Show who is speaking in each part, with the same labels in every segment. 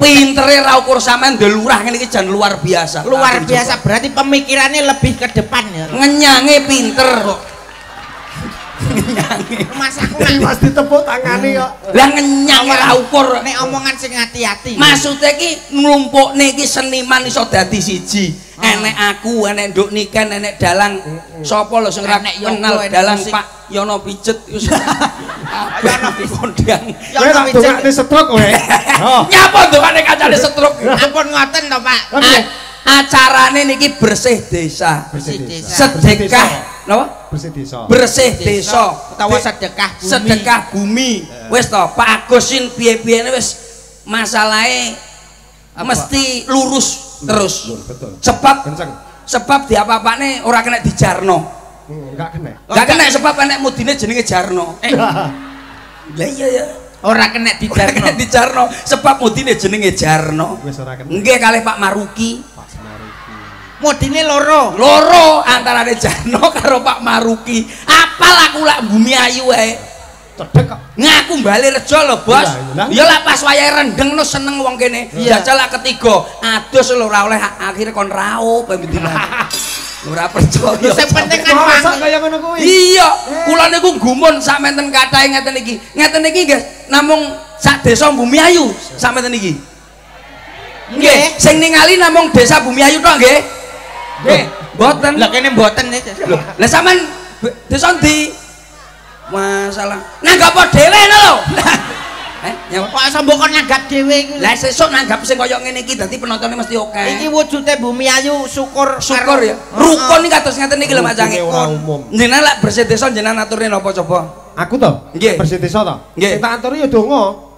Speaker 1: pintere ra ukur sampean ndek lurah ngene iki jan luar biasa.
Speaker 2: Luar biasa berarti pemikirannya lebih ke depan ya.
Speaker 1: Ngenyange pinter. Kok
Speaker 2: mas aku nak
Speaker 3: Mas ditepuk tangane kok.
Speaker 1: lah ngenyang ra ukur.
Speaker 2: Nek omongan sing hati-hati.
Speaker 1: Maksudnya ki nglumpukne iki seniman iso dadi siji. Enek aku enek nduk niken enek dalang. Sapa lho sing ora kenal? dalang. Pak Yono pijet wis. Yono kondang.
Speaker 2: Ya,
Speaker 3: Kowe tak dongakne setruk kowe. Oh.
Speaker 1: nyapa ndongane kancane setruk?
Speaker 2: Ampun ngoten to pak
Speaker 1: acarane niki bersih desa
Speaker 3: Bersih
Speaker 2: desa.
Speaker 1: sedekah napa
Speaker 3: Bersih desa.
Speaker 1: bersih desa
Speaker 2: utawa sedekah bumi
Speaker 1: sedekah bumi wis to Pak Agusin piye-piyene wis masalahe
Speaker 2: Apa?
Speaker 1: mesti lurus terus
Speaker 3: Lur, betul.
Speaker 1: sebab
Speaker 3: Kenceng.
Speaker 1: sebab di apa-apane ora kena dijarno
Speaker 3: Hmm, enggak kena.
Speaker 1: Gak kena sebab enek mudine jenenge Jarno.
Speaker 2: Eh.
Speaker 1: Lah iya ya.
Speaker 2: ora kena
Speaker 1: Ora kena
Speaker 2: dijarno
Speaker 1: dijarno sebab mudine jenenge Jarno.
Speaker 3: Wis ora kena.
Speaker 1: Nggih kalih Pak Maruki.
Speaker 2: Modine loro
Speaker 1: Loro antarane Jarno karo Pak Maruki. Apal aku lak bumi ayu wae.
Speaker 3: Cedek kok.
Speaker 1: Ngaku bali rejo lho, Bos. Ya lah pas wayahe rendeng no seneng wong kene. Jajal lak ketiga, adus lho ora oleh akhire kon raup bendina. Ora percaya.
Speaker 2: sing penting kan
Speaker 3: Masa
Speaker 2: wangi
Speaker 3: kaya ngono kuwi?
Speaker 1: Iya, kula niku gumun sak menten kathahe ngeten iki. Ngeten iki nggih namung sak desa Bumi Ayu sak menten iki. Nggih. sing ningali namung desa Bumi Ayu tok nggih. Nggih, mboten.
Speaker 2: lah kene mboten ya
Speaker 1: Lah sampean desa ndi? Masalah. Nanggap apa dhewe no lho. Eh, nyawa.
Speaker 2: kok sambo kon nyanggap dhewe iki
Speaker 1: Lah sesuk nanggap sing kaya ngene iki dadi penontonnya mesti oke.
Speaker 2: iki wujude bumi ayu syukur
Speaker 1: syukur ya. Rukun iki kados ngeten iki lho
Speaker 3: ora umum.
Speaker 1: Jenengan lek bersih desa jenengan aturne napa coba?
Speaker 3: Aku to?
Speaker 1: Nggih.
Speaker 3: Bersih desa to?
Speaker 1: Nggih.
Speaker 3: Sing tak aturi ya donga.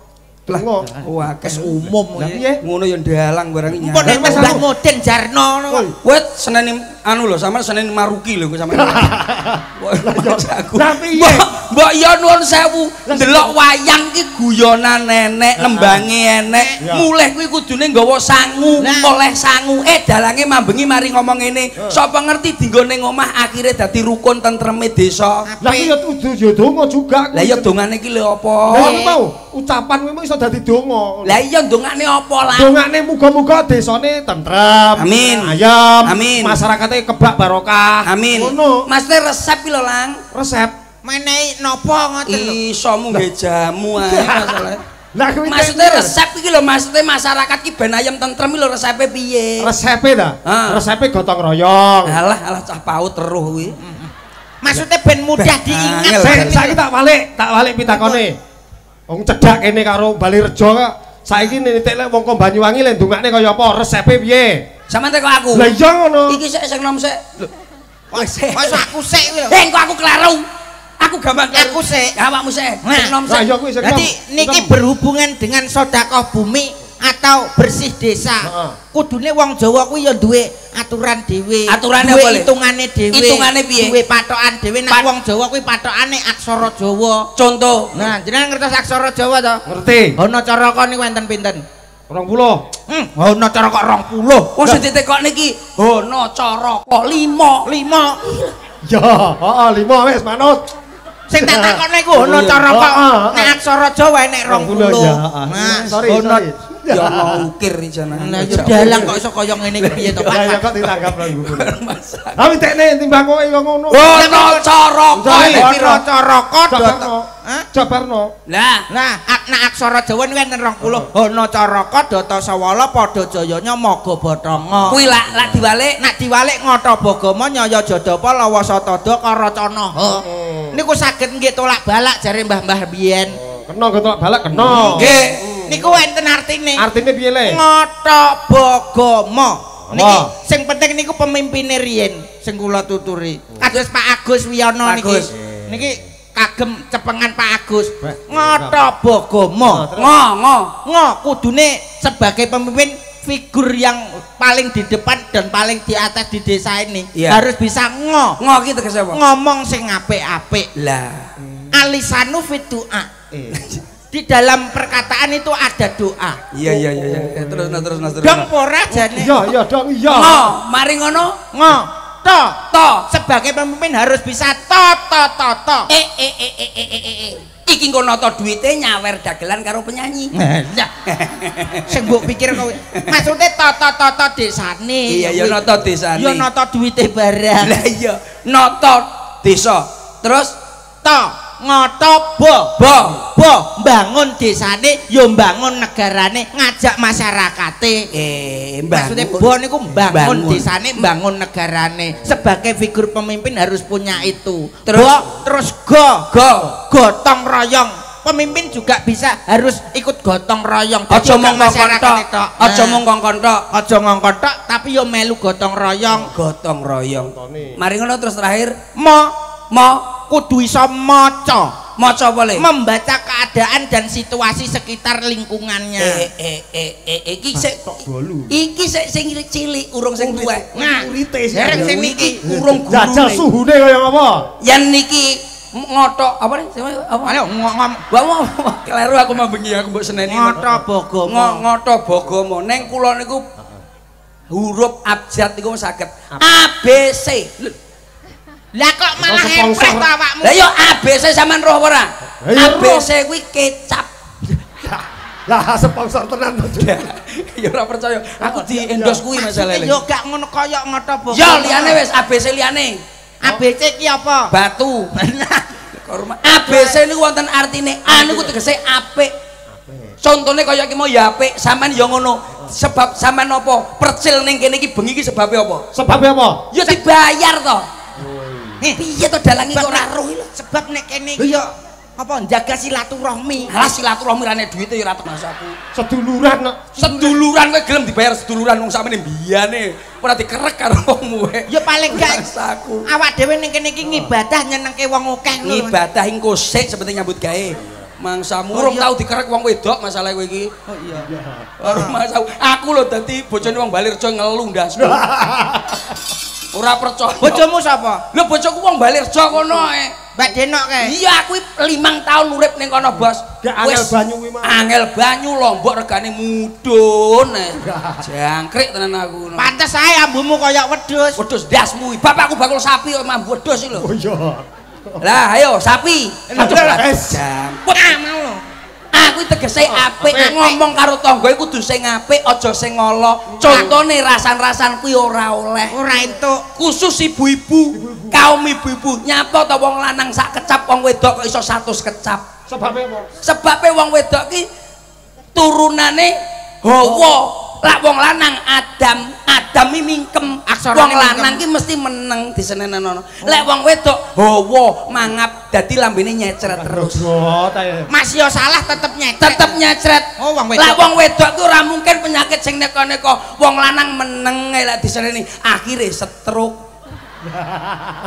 Speaker 3: Donga.
Speaker 1: Wah,
Speaker 2: umum
Speaker 3: Lah
Speaker 2: ya.
Speaker 1: ngono ya ndalang barang.
Speaker 2: Mpun nek
Speaker 3: Wis
Speaker 2: mbah
Speaker 3: aku.
Speaker 2: moden jarno ngono kok.
Speaker 1: Wet seneni anu lho, sama seneni maruki lho aku.
Speaker 3: Lah piye?
Speaker 1: Mbok ya nuwun sewu, ndelok wayang ki guyonan nenek, nembange enek.
Speaker 3: Iya.
Speaker 1: Mulih kuwi kudune nggawa sangu, oleh sangu. Eh dalange mambengi mari ngomong ngene. Sapa ngerti dinggo ning omah akhire dadi rukun tentreme desa.
Speaker 3: Lah kuwi ya kudu ya donga juga.
Speaker 1: Lah ya dongane iki lho apa?
Speaker 3: Lah mau ucapan kuwi iso dadi donga.
Speaker 1: Lah iya dongane apa lah?
Speaker 3: Dongane muga-muga desane tentrem.
Speaker 1: Amin.
Speaker 3: Ayam.
Speaker 1: Amin.
Speaker 3: Masyarakatnya kebak barokah.
Speaker 1: Amin.
Speaker 3: Ngono.
Speaker 1: Maksudnya resep iki lho, Lang.
Speaker 3: Resep.
Speaker 2: Menehi napa ngoten lho.
Speaker 1: Iso mungge jamu ae masalah.
Speaker 3: Lah kuwi
Speaker 1: Maksudnya resep iki lho, maksudnya masyarakat ki ben ayam tentrem lho resepe piye?
Speaker 3: Resepe ta? Resepe gotong royong.
Speaker 1: Alah, alah cah paut teruh kuwi.
Speaker 2: Maksudnya ben mudah diingat.
Speaker 3: Sik, saiki tak balik, tak balik pitakone. Wong cedak kene karo Balirejo kok. Saiki nitik lek wong kok Banyuwangi lek ndongakne kaya apa? Resepe piye?
Speaker 1: Sampeyan teko aku.
Speaker 3: Lah iya ngono.
Speaker 1: Iki sik sing nom sik.
Speaker 2: Wes wes aku sik kuwi lho.
Speaker 1: Eh, kok aku kleru. Aku gampang kleru.
Speaker 2: Aku sik.
Speaker 1: Awakmu sik. Sing nom
Speaker 3: Lah
Speaker 1: sik.
Speaker 3: iya kuwi sing
Speaker 2: Jadi
Speaker 3: nom.
Speaker 2: niki berhubungan dengan sedekah bumi atau bersih desa.
Speaker 3: Heeh.
Speaker 2: Kudune wong Jawa kuwi ya duwe aturan dhewe.
Speaker 1: Aturane apa, Le?
Speaker 2: hitungane dhewe.
Speaker 1: Hitungane piye?
Speaker 2: Duwe patokan dhewe nek wong Jawa kuwi patokane aksara Jawa.
Speaker 1: Contoh.
Speaker 2: Nah, jenengan ngertos aksara Jawa to?
Speaker 3: Ngerti?
Speaker 2: Ana caraka niku enten pinten?
Speaker 3: 20.
Speaker 2: Hmm, ana caraka 20.
Speaker 1: Wong sing ditekok niki Hono Caraka 5.
Speaker 2: 5.
Speaker 3: Ya, heeh, 5 wis manut.
Speaker 2: Sing tak takone iku ana
Speaker 1: Iya.
Speaker 2: caraka.
Speaker 3: Heeh, heeh.
Speaker 2: Nek aksara Jawa enek 20.
Speaker 3: 20 ya.
Speaker 2: Nah,
Speaker 3: sorry, sorry.
Speaker 1: Ya ono ukir iki jana.
Speaker 2: Nah, yo dalang kok iso kaya ngene iki piye to,
Speaker 3: Lah ya kok ditanggap.
Speaker 1: Masak.
Speaker 3: Tapi tekne timbang kowe yo ngono.
Speaker 1: Caraka
Speaker 3: Sorry.
Speaker 1: iki
Speaker 2: Ana
Speaker 1: pira?
Speaker 2: caraka
Speaker 3: Jabarno.
Speaker 1: Lah,
Speaker 2: Nah, ak- nek aksara Jawa niku enten 20. Ana caraka data sawala padha jayanya maga bathanga.
Speaker 1: kuwi lak lak diwalik
Speaker 2: Nek diwalik ngata bagama nyaya jadapa lawa satada karacana.
Speaker 3: Hmm.
Speaker 2: Niku saged nggih tolak balak jare mbah-mbah biyen.
Speaker 3: Kena gotolak balak kena.
Speaker 1: nggih
Speaker 2: Niku enten artine.
Speaker 3: Artine piye le?
Speaker 2: Ngata bagama. Niki sing penting niku pemimpine riyen sing kula tuturi. Kados Pak Agus Wiyono niki. Niki kagem cepengan Pak Agus. Ngata bagama.
Speaker 1: ngo ngo
Speaker 2: Ngo kudune sebagai pemimpin figur yang paling di depan dan paling di atas di desa ini
Speaker 1: Iya.
Speaker 2: harus bisa ngo
Speaker 1: ngo ki tegese apa
Speaker 2: ngomong sing apik-apik
Speaker 1: lah
Speaker 2: alisanu fit doa
Speaker 3: Eh.
Speaker 2: Di dalam perkataan itu ada doa.
Speaker 1: Iya iya iya iya. Eh, terus nah, terus nah, terus
Speaker 2: dong pora jane.
Speaker 3: Iya, iya dong, iya.
Speaker 1: ngo mari ngono.
Speaker 2: Ngo to.
Speaker 1: To.
Speaker 2: Sebagai pemimpin harus bisa to to to to.
Speaker 1: Eh eh eh eh eh eh eh iki engko nata duwite nyawer dagelan karo penyanyi.
Speaker 2: Ya sing mbok pikir kowe maksude to to to to desane.
Speaker 1: Iya ya nata desane.
Speaker 2: ya nata duwite barang.
Speaker 1: Lah iya nata desa. Terus?
Speaker 2: To ngoto bo
Speaker 1: bo
Speaker 2: bo. bangun desane ya bangun negarane ngajak masyarakate.
Speaker 1: Eh
Speaker 2: maksudnya
Speaker 1: bangun.
Speaker 2: bo niku bangun
Speaker 1: Bangun.
Speaker 2: desane bangun negarane. Sebagai figur pemimpin harus punya itu.
Speaker 1: Terus?
Speaker 2: Bo, terus go.
Speaker 1: Go.
Speaker 2: Gotong royong. Pemimpin juga bisa harus ikut gotong royong.
Speaker 1: Aja mong kongkon tok
Speaker 2: tok.
Speaker 1: aja
Speaker 2: Nah,
Speaker 1: mong kongkon tok
Speaker 2: aja ngongkon tok tapi yo melu gotong royong.
Speaker 1: Gotong royong. Mari ngono terus terakhir.
Speaker 2: Mo.
Speaker 1: Mo
Speaker 2: kudu iso maca.
Speaker 1: Maca boleh
Speaker 2: membaca keadaan dan situasi sekitar lingkungannya.
Speaker 1: Eh eh eh eh eh, iki sik
Speaker 3: tok bolu
Speaker 1: iki sik sing cilik urung sing tuwek
Speaker 2: nah
Speaker 3: Urite
Speaker 2: sing
Speaker 1: Iki
Speaker 2: niki
Speaker 1: urung
Speaker 3: jajal
Speaker 1: gulune
Speaker 3: suhune kaya apa?
Speaker 1: Yen niki ngotok apa nih Siapa? apa?
Speaker 2: Ayo ngom
Speaker 1: Wah, wah, wah, keliru aku mau bengi aku mbok seneni.
Speaker 2: Ngoto bogomo.
Speaker 1: Ngo- ngoto bogomo. Neng kula niku huruf abjad niku saged. ABC
Speaker 2: lah kok malah
Speaker 3: Sponsor.
Speaker 2: empres to awakmu
Speaker 1: lah yo ABC sampean roh apa ora. ABC kuwi kecap.
Speaker 3: Lah sponsor tenan
Speaker 1: ya ora percaya. Aku di endorse kuwi masalah
Speaker 2: yo gak ngono kaya ngoto bogomo
Speaker 1: yo liyane wis ABC liyane.
Speaker 2: ABC ki apa?
Speaker 1: Batu. ABC niku wonten artine A niku tegese apik. Contohnya kaya iki mau ya apik sampean ya ngono. Sebab sampean apa? Percil ning kene iki bengi iki sebabe apa?
Speaker 3: Sebabnya apa?
Speaker 1: Ya dibayar to piye to dalange kok ora roh lho
Speaker 2: sebab nek kene iki yo apa jaga silaturahmi
Speaker 1: Alah silaturahmi rane duwite ya ora tenan aku.
Speaker 3: seduluran no.
Speaker 1: Seduluran kowe gelem dibayar seduluran wong sakmene mbiyane ora dikerek karo wong kowe.
Speaker 2: ya paling gak
Speaker 1: aku.
Speaker 2: awak dhewe ning kene iki ngibadah nyenengke wong akeh lho
Speaker 1: Ngibadah ing kosek seperti nyambut gawe. Mangsamu urung tau dikerek wong wedok masalah kowe iki.
Speaker 2: oh iya
Speaker 1: Ora masalah. Aku lho dadi bojone wong Balirjo ngelu ndasku. Ora percaya.
Speaker 2: bojomu sapa
Speaker 1: Lho bojoku wong Balirjo kono ae.
Speaker 2: Mbak Denok kae
Speaker 1: Iya aku limang tahun urip ning kono, Bos.
Speaker 3: Gak angel banyu kuwi mah.
Speaker 1: Angel banyu lombok regane mudun. eh. Jangkrik tenan aku.
Speaker 2: pantes ae ambumu kaya wedhus
Speaker 1: Wedhus dasmu. Bapakku bakul sapi kok mambu wedhus iki lho.
Speaker 3: oh iya
Speaker 1: Lah ayo sapi.
Speaker 3: Wes.
Speaker 1: Jamput.
Speaker 2: ah mau
Speaker 1: Aku tegese apik ngomong karo tangga iku kudu sing apik aja sing ngolo. Contone rasan-rasan kuwi ora oleh.
Speaker 2: ora entuk
Speaker 1: Khusus ibu-ibu, kaum ibu-ibu nyapa ta wong lanang sak kecap wong wedok kok iso 100 kecap.
Speaker 3: sebabnya apa
Speaker 1: Sebabe wong wedok ki turunane Hawa. Lah wong lanang Adam, Adam iki mingkem.
Speaker 2: Aksarane
Speaker 1: wong lanang ki mesti meneng disenenenono. Lek wong wedok Hawa. mangap dadi lambene nyecret terus.
Speaker 3: oh
Speaker 2: Mas yo salah tetep nyecret.
Speaker 1: Tetep nyecret.
Speaker 2: Oh, wong wedok.
Speaker 1: lah wong wedok ku ora mungkin penyakit sing neko-neko. Wong lanang meneng lek diseneni. Akhire stroke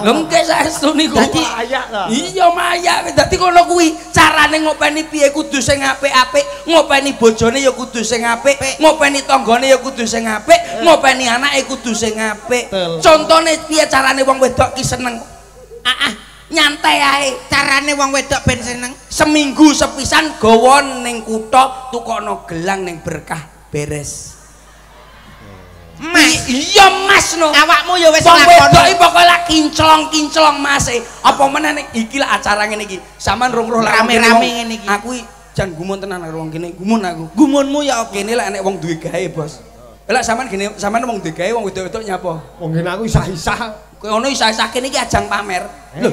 Speaker 1: lho engke saestu niku?
Speaker 2: Dadi-
Speaker 3: ayak ta?
Speaker 1: Iya mayak. Dadi kono kuwi carane ngopeni piye kudu sing apik-apik ngopeni bojone ya kudu sing apik ngopeni tanggane ya kudu sing apik ngopeni anake kudu sing apik. Contone piye carane wong wedok ki seneng? Ah, ah. Nyantai ae.
Speaker 2: Carane wong wedok ben seneng.
Speaker 1: Seminggu sepisan gawa ning kutha tukono gelang ning berkah beres
Speaker 2: Mas
Speaker 1: iya mas no.
Speaker 2: Awakmu yo wis
Speaker 1: wong wedok iki pokoke lak kinclong-kinclong mas e. Apa meneh nek iki lah acara ngene iki? Sampean rong roh lak
Speaker 2: Rame-rame. Ngene iki.
Speaker 1: aku iki jan gumun tenan karo wong kene gumun aku.
Speaker 2: Gumunmu ya apa
Speaker 1: kene lek enek wong duwe gawe bos. Lek sampean gene sampean wong duwe gawe wong wedok-wedok nyapa?
Speaker 3: Wong ngene aku isah-isah.
Speaker 1: Kowe ngono isah-isah kene iki ajang pamer. Lho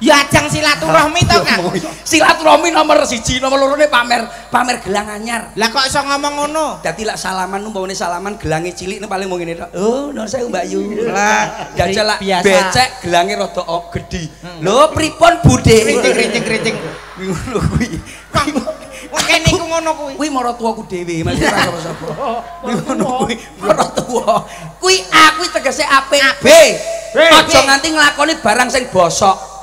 Speaker 2: ya ajang silaturahmi to kan
Speaker 1: silaturahmi nomor siji nomor loro ne pamer pamer gelang anyar
Speaker 2: lah kok iso ngomong ngono
Speaker 1: Dadi lak salaman umpamane salaman gelange cilik ini paling mau ngene tok. Oh, nuwun sewu Mbak Yu.
Speaker 2: Lah,
Speaker 1: jajal lak becek gelange rada gedhi. Lho, pripun Bude?
Speaker 2: kriting kriting kriting
Speaker 1: Ngono kuwi.
Speaker 2: wong kene iku ngono kuwi
Speaker 1: Kuwi maratuwaku dhewe, Mas ora sapa-sapa. Ngono kuwi maratuwa. Kuwi aku tegese apik B. Aja nganti nglakoni barang sing bosok.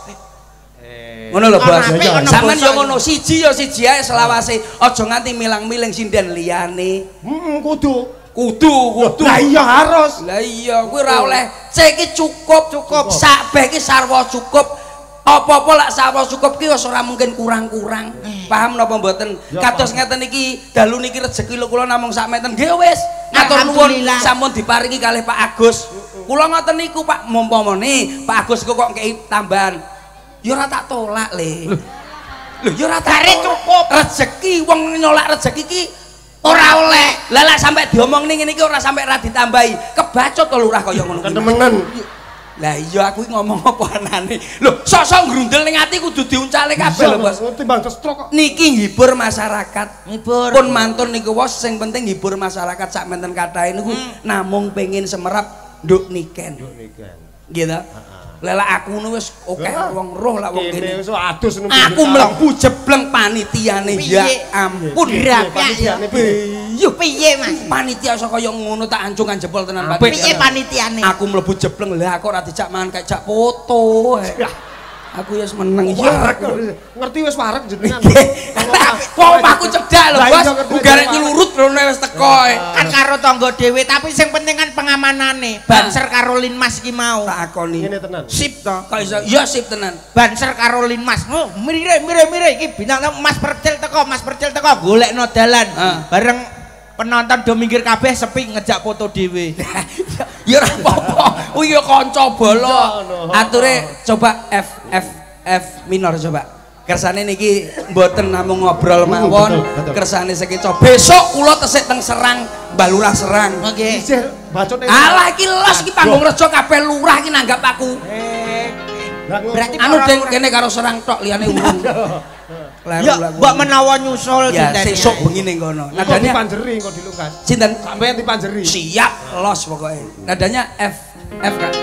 Speaker 1: Ngono lho, Bos. Sampeyan yo ngono, siji yo siji ae selawase. Aja nganti milang-miling sinden liyane.
Speaker 3: hmm kudu
Speaker 1: Kudu, kudu.
Speaker 3: lah iya harus
Speaker 1: Lah iya, kuwi ora oleh. C iki cukup,
Speaker 2: Cukup.
Speaker 1: Sak beh iki sarwa cukup. Apa-apa lak sarwa cukup ki wis ora mungkin kurang-kurang. Paham napa mboten? Kados ngeten iki, dalu niki rezeki lho kula namung sak meten. Nggih wis. Matur nuwun sampun diparingi kalih Pak Agus. kula ngoten niku Pak mumpamane Pak Agus kok kei tambahan. Ya ora tak tolak le. Lho ya ora tak
Speaker 2: cukup.
Speaker 1: Rezeki wong nyolak rezeki iki ora oleh. Lah lek sampe diomongne ngene iki ora sampe ra ditambahi. Kebacut to lurah kaya ngono kuwi.
Speaker 3: Kenemenan.
Speaker 1: Lah iya aku iki ngomong apa anane. Lho sok-sok grundel ning ati kudu diuncale kabeh lho Bos.
Speaker 3: Timbang cestro kok.
Speaker 1: Niki ngibur masyarakat.
Speaker 2: Ngibur.
Speaker 1: Pun mantun niku wis sing penting ngibur masyarakat sak menten kathah niku namung pengin semerap nduk niken. Gitu. Lela aku ngono wis oke wong roh lah wong
Speaker 3: Kene wis adus.
Speaker 1: Aku mlebu jebleng panitiane ya ampun.
Speaker 2: Ya.
Speaker 3: Panitiane piye?
Speaker 2: Mas?
Speaker 1: Panitia sok kaya ngono tak ancungan jebol tenan
Speaker 2: Piye panitiane?
Speaker 1: Aku mlebu jebleng lah aku ora dijak mangan kayak jak foto. eh. Aku ya meneng
Speaker 3: Warek
Speaker 1: iya.
Speaker 3: kok. Ngerti wis warek jenengan.
Speaker 1: Wong aku cedak lho, Bos. Bugarek
Speaker 3: warek.
Speaker 1: lurut rene wis teko.
Speaker 2: Kan karo tangga dhewe, tapi sing penting kan pengamanane. Banser karo Linmas iki mau.
Speaker 1: Tak akoni.
Speaker 3: Ngene tenan.
Speaker 2: Sip to.
Speaker 1: Kok iso? Ya sip tenan.
Speaker 2: Banser karo Linmas. Oh, mire mire mire iki bintang Mas Percil teko, Mas Percil teko golekno dalan.
Speaker 1: Ah.
Speaker 2: Bareng penonton do minggir kabeh sepi ngejak foto dhewe.
Speaker 1: Ya ora apa-apa. Oh iya kanca bola. Ature coba F F F minor coba. Kersane niki mboten namung ngobrol mawon.
Speaker 3: betul, betul.
Speaker 1: Kersane sekeca. Besok kula tesik teng Serang, Balurah Serang.
Speaker 2: Oke.
Speaker 3: Isih bacotne.
Speaker 1: Alah iki los iki panggung rejo kabeh lurah iki nanggap aku.
Speaker 2: Eh,
Speaker 3: Lah,
Speaker 2: Berarti
Speaker 1: Anu deng
Speaker 2: lurah-
Speaker 1: kene karo Serang tok liyane urung. Leru
Speaker 2: Ya, mbok menawa nyusul
Speaker 1: Ya
Speaker 2: dinten
Speaker 1: sesuk
Speaker 2: ya.
Speaker 1: bengi ning kono.
Speaker 3: Nadanya
Speaker 1: Nadanya
Speaker 3: dipanjeri kok dilungkas.
Speaker 1: sinten?
Speaker 3: Sampeyan dipanjeri.
Speaker 1: Siap los pokoknya. Nadanya F F Kak.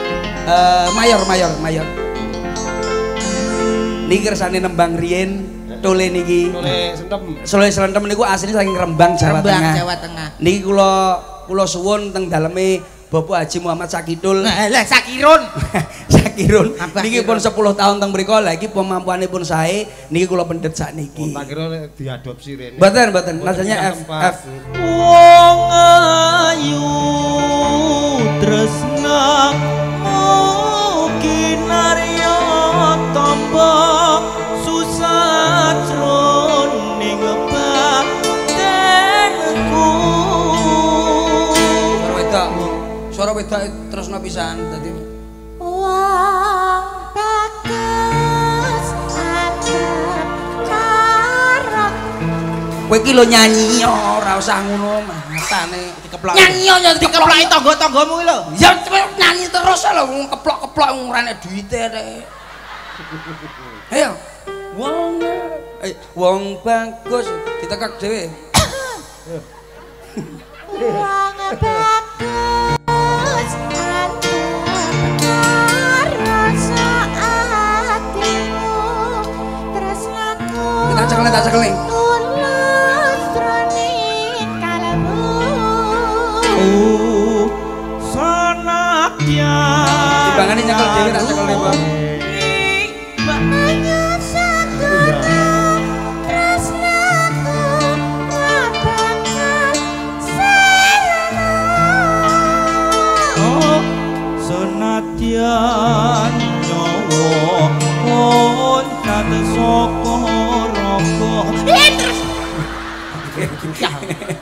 Speaker 1: Eh, mayor mayor mayor. Niki kersane nembang riyen tole niki.
Speaker 3: Oleh sentem.
Speaker 1: Solo Slentem niku asline saking Rembang Jawa
Speaker 2: Rembang,
Speaker 1: Tengah.
Speaker 2: Jawa Tengah.
Speaker 1: Niki kula kula suwun teng daleme Bapak Haji Muhammad Sakidul.
Speaker 2: Lah sakirun. Abah
Speaker 1: Niki pun 10 tahun teng mriku lah iki pemampuanipun sae niki kula pendet sak niki.
Speaker 3: Tak kira nek diadopsi rene.
Speaker 1: Mboten mboten.
Speaker 3: Pindah
Speaker 1: F. F.
Speaker 2: Wong ayu tresna kinarya tombo susah jroning batenku
Speaker 1: Suara wedok terus pisan dadi Kowe iki lho nyanyi ora usah ngono matane
Speaker 2: Dikeplok.
Speaker 1: Nyanyi ya
Speaker 2: dikeploki tangga-tanggamu iki lho
Speaker 1: Ya nyanyi terus lho keplok-keplok ora enek duite rek. Ayo. Wong eh, wong bagus ditekak dhewe.
Speaker 4: Wong bagus
Speaker 1: Tak cekelin, tak
Speaker 2: sanadyan
Speaker 1: Timbangane nyekel dhewe tak cekel Bang.
Speaker 4: Sakono tresnaku ngabakal serana
Speaker 2: Oh, senadyan nyawa oncat 挺吓人的。